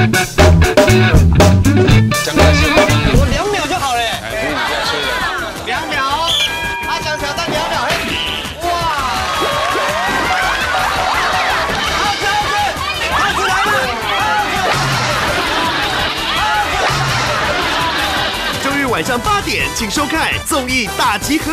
我两秒就好了。两秒，阿强挑战两秒。嘿哇！阿强，阿强来了！周日晚上八点，请收看《综艺大集合》。